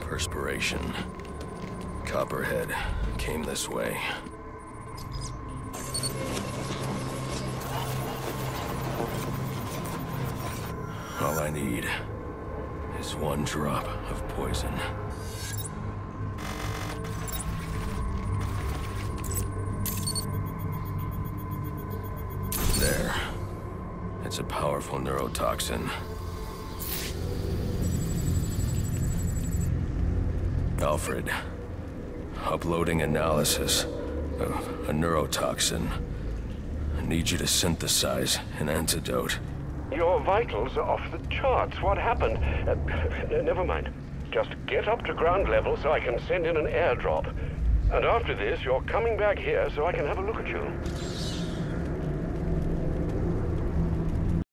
perspiration. Copperhead came this way. All I need is one drop of poison. There. It's a powerful neurotoxin. Alfred, uploading analysis of a neurotoxin. I need you to synthesize an antidote. Your vitals are off the charts. What happened? Uh, never mind. Just get up to ground level so I can send in an airdrop. And after this, you're coming back here so I can have a look at you.